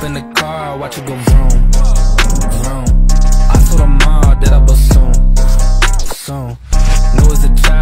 hop in the car, watch it go vroom, vroom. I told them all that I was soon, soon. Knew as a child.